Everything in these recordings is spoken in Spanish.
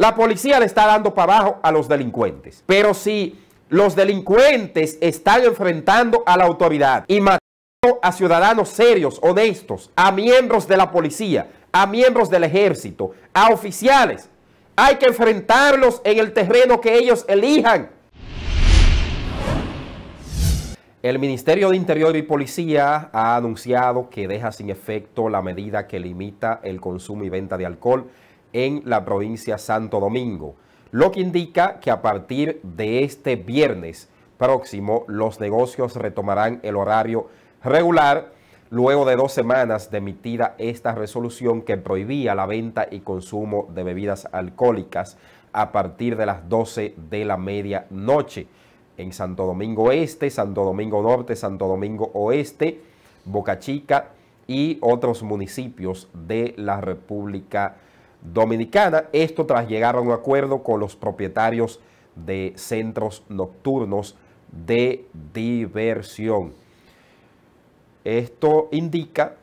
la policía le está dando para abajo a los delincuentes. Pero si los delincuentes están enfrentando a la autoridad y matando a ciudadanos serios, honestos, a miembros de la policía, a miembros del ejército, a oficiales, hay que enfrentarlos en el terreno que ellos elijan. El Ministerio de Interior y Policía ha anunciado que deja sin efecto la medida que limita el consumo y venta de alcohol en la provincia Santo Domingo, lo que indica que a partir de este viernes próximo los negocios retomarán el horario regular luego de dos semanas de emitida esta resolución que prohibía la venta y consumo de bebidas alcohólicas a partir de las 12 de la medianoche en Santo Domingo Este, Santo Domingo Norte, Santo Domingo Oeste, Boca Chica y otros municipios de la República. Esto tras llegar a un acuerdo con los propietarios de centros nocturnos de diversión. Esto indica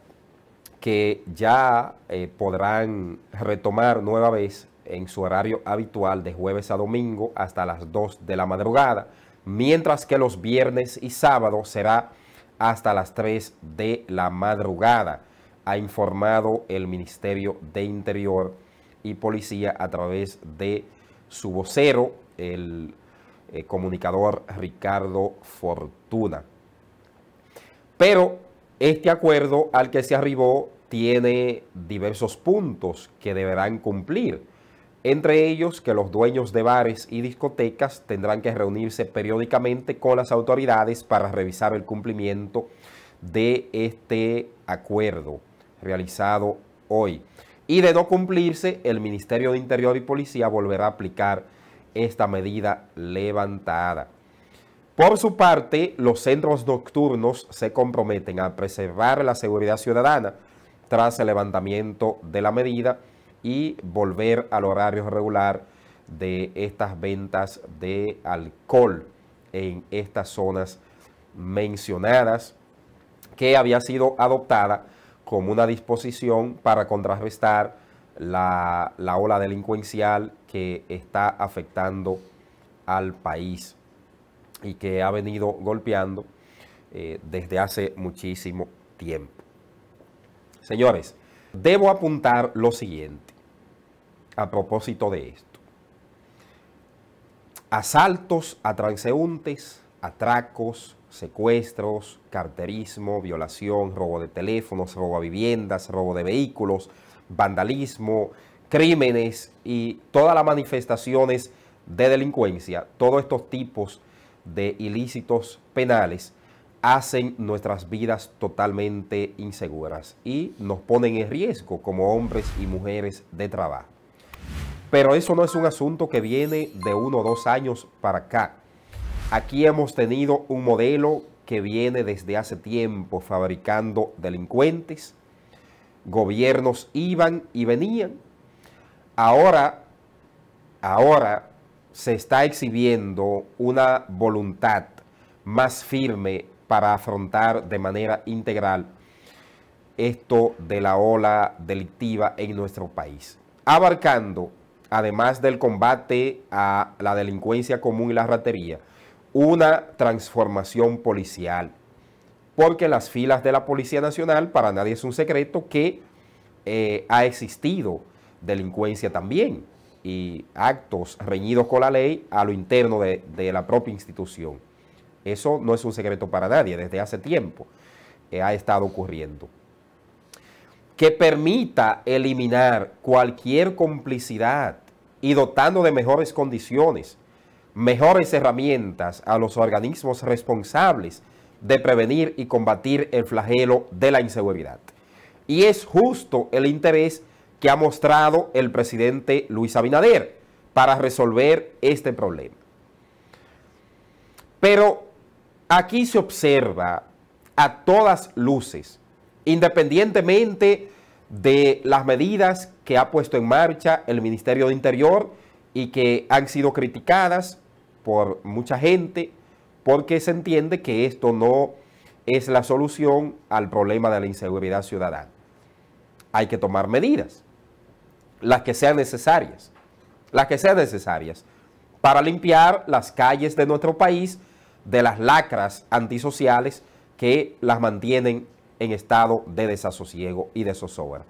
que ya eh, podrán retomar nueva vez en su horario habitual de jueves a domingo hasta las 2 de la madrugada mientras que los viernes y sábados será hasta las 3 de la madrugada, ha informado el Ministerio de Interior y Policía a través de su vocero, el eh, comunicador Ricardo Fortuna. Pero este acuerdo al que se arribó tiene diversos puntos que deberán cumplir entre ellos que los dueños de bares y discotecas tendrán que reunirse periódicamente con las autoridades para revisar el cumplimiento de este acuerdo realizado hoy. Y de no cumplirse, el Ministerio de Interior y Policía volverá a aplicar esta medida levantada. Por su parte, los centros nocturnos se comprometen a preservar la seguridad ciudadana tras el levantamiento de la medida y volver al horario regular de estas ventas de alcohol en estas zonas mencionadas que había sido adoptada como una disposición para contrarrestar la, ola delincuencial que está afectando al país y que ha venido golpeando eh, desde hace muchísimo tiempo. Señores, debo apuntar lo siguiente a propósito de esto. Asaltos a transeúntes, atracos, secuestros, carterismo, violación, robo de teléfonos, robo a viviendas, robo de vehículos, vandalismo, crímenes y todas las manifestaciones de delincuencia, todos estos tipos de ilícitos penales hacen nuestras vidas totalmente inseguras y nos ponen en riesgo como hombres y mujeres de trabajo. Pero eso no es un asunto que viene de uno o dos años para acá. Aquí hemos tenido un modelo que viene desde hace tiempo fabricando delincuentes. Gobiernos iban y venían. Ahora, ahora se está exhibiendo una voluntad más firme para afrontar de manera integral esto de la ola delictiva en nuestro país, abarcando además del combate a la delincuencia común y la ratería, una transformación policial. Porque las filas de la Policía Nacional, para nadie es un secreto que eh, ha existido delincuencia también y actos reñidos con la ley a lo interno de, la propia institución. Eso no es un secreto para nadie, desde hace tiempo eh, ha estado ocurriendo que permita eliminar cualquier complicidad y dotando de mejores condiciones, mejores herramientas a los organismos responsables de prevenir y combatir el flagelo de la inseguridad. Y es justo el interés que ha mostrado el presidente Luis Abinader para resolver este problema. Pero aquí se observa a todas luces independientemente de las medidas que ha puesto en marcha el Ministerio de Interior y que han sido criticadas por mucha gente porque se entiende que esto no es la solución al problema de la inseguridad ciudadana. Hay que tomar medidas, las que sean necesarias, las que sean necesarias, para limpiar las calles de nuestro país de las lacras antisociales que las mantienen en estado de desasosiego y de zozobra.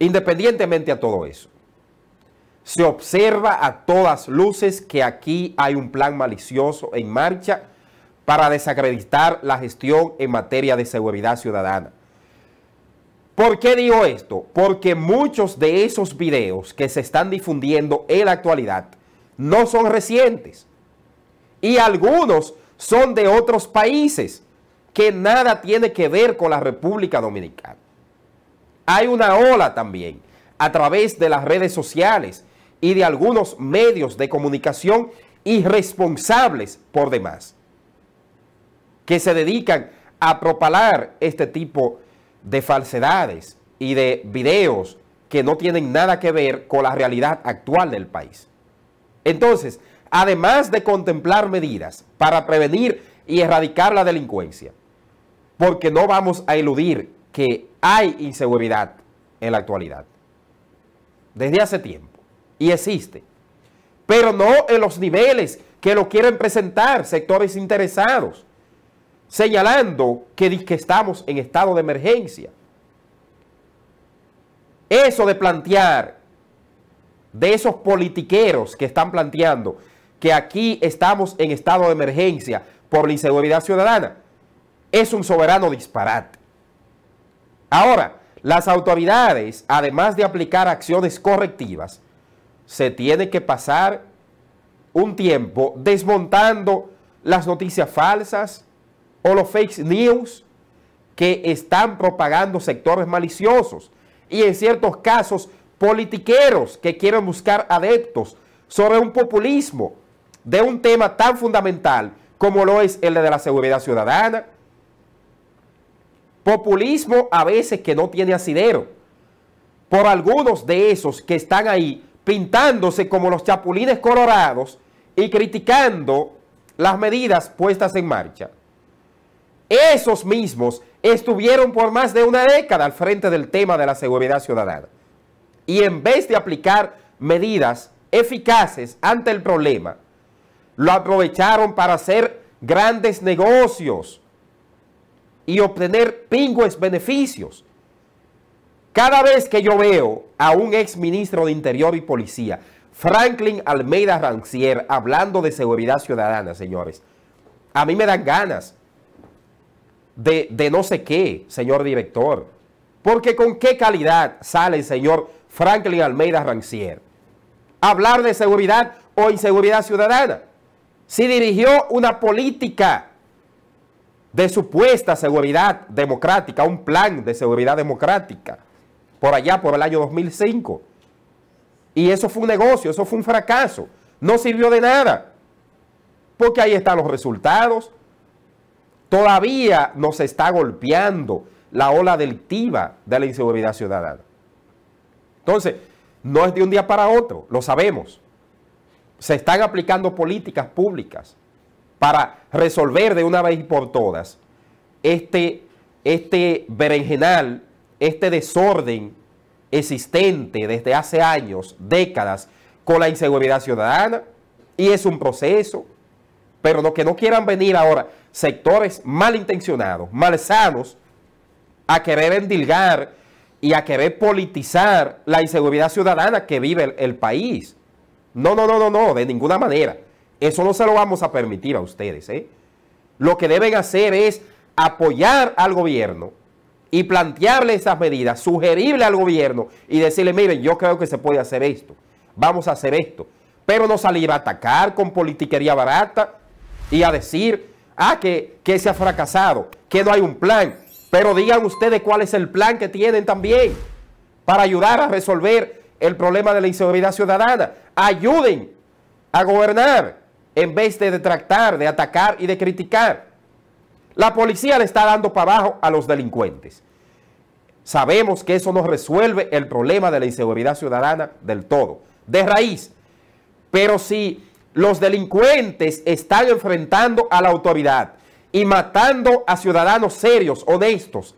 Independientemente a todo eso, se observa a todas luces que aquí hay un plan malicioso en marcha para desacreditar la gestión en materia de seguridad ciudadana. ¿Por qué digo esto? Porque muchos de esos videos que se están difundiendo en la actualidad no son recientes y algunos son de otros países que nada tiene que ver con la República Dominicana. Hay una ola también a través de las redes sociales y de algunos medios de comunicación irresponsables por demás, que se dedican a propalar este tipo de falsedades y de videos que no tienen nada que ver con la realidad actual del país. Entonces, además de contemplar medidas para prevenir y erradicar la delincuencia, porque no vamos a eludir que hay inseguridad en la actualidad, desde hace tiempo, y existe, pero no en los niveles que lo quieren presentar sectores interesados, señalando que, que estamos en estado de emergencia. Eso de plantear, de esos politiqueros que están planteando que aquí estamos en estado de emergencia por la inseguridad ciudadana, es un soberano disparate. Ahora, las autoridades, además de aplicar acciones correctivas, se tiene que pasar un tiempo desmontando las noticias falsas o los fake news que están propagando sectores maliciosos y en ciertos casos politiqueros que quieren buscar adeptos sobre un populismo de un tema tan fundamental como lo es el de la seguridad ciudadana, Populismo a veces que no tiene asidero. Por algunos de esos que están ahí pintándose como los chapulines colorados y criticando las medidas puestas en marcha. Esos mismos estuvieron por más de una década al frente del tema de la seguridad ciudadana. Y en vez de aplicar medidas eficaces ante el problema, lo aprovecharon para hacer grandes negocios y obtener pingües beneficios. Cada vez que yo veo a un ex ministro de Interior y Policía, Franklin Almeida Rancier, hablando de seguridad ciudadana, señores, a mí me dan ganas de, no sé qué, señor director. Porque con qué calidad sale el señor Franklin Almeida Rancier. Hablar de seguridad o inseguridad ciudadana. Si dirigió una política de supuesta seguridad democrática, un plan de seguridad democrática, por allá por el año 2005. Y eso fue un negocio, eso fue un fracaso. No sirvió de nada. Porque ahí están los resultados. Todavía nos está golpeando la ola delictiva de la inseguridad ciudadana. Entonces, no es de un día para otro, lo sabemos. Se están aplicando políticas públicas para resolver de una vez por todas este, este berenjenal, este desorden existente desde hace años, décadas, con la inseguridad ciudadana, y es un proceso, pero no, que no quieran venir ahora sectores malintencionados, malsanos, a querer endilgar y a querer politizar la inseguridad ciudadana que vive el, el país. No, no, no, no, no, de ninguna manera. Eso no se lo vamos a permitir a ustedes. ¿eh? Lo que deben hacer es apoyar al gobierno y plantearle esas medidas, sugerirle al gobierno y decirle, miren, yo creo que se puede hacer esto, vamos a hacer esto. Pero no salir a atacar con politiquería barata y a decir, ah, que, que se ha fracasado, que no hay un plan. Pero digan ustedes cuál es el plan que tienen también para ayudar a resolver el problema de la inseguridad ciudadana. Ayuden a gobernar en vez de detractar, de atacar y de criticar. La policía le está dando para abajo a los delincuentes. Sabemos que eso no resuelve el problema de la inseguridad ciudadana del todo, de raíz. Pero si los delincuentes están enfrentando a la autoridad y matando a ciudadanos serios, honestos,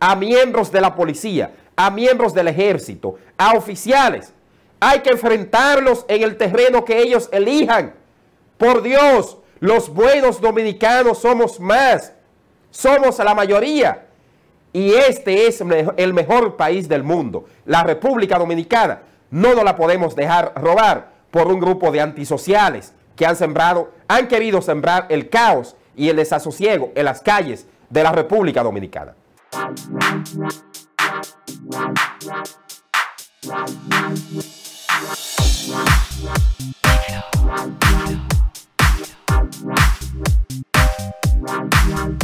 a miembros de la policía, a miembros del ejército, a oficiales, Hay que enfrentarlos en el terreno que ellos elijan. Por Dios, los buenos dominicanos somos más. Somos la mayoría. Y este es el mejor país del mundo. La República Dominicana no nos la podemos dejar robar por un grupo de antisociales que han sembrado, han querido sembrar el caos y el desasosiego en las calles de la República Dominicana. Thank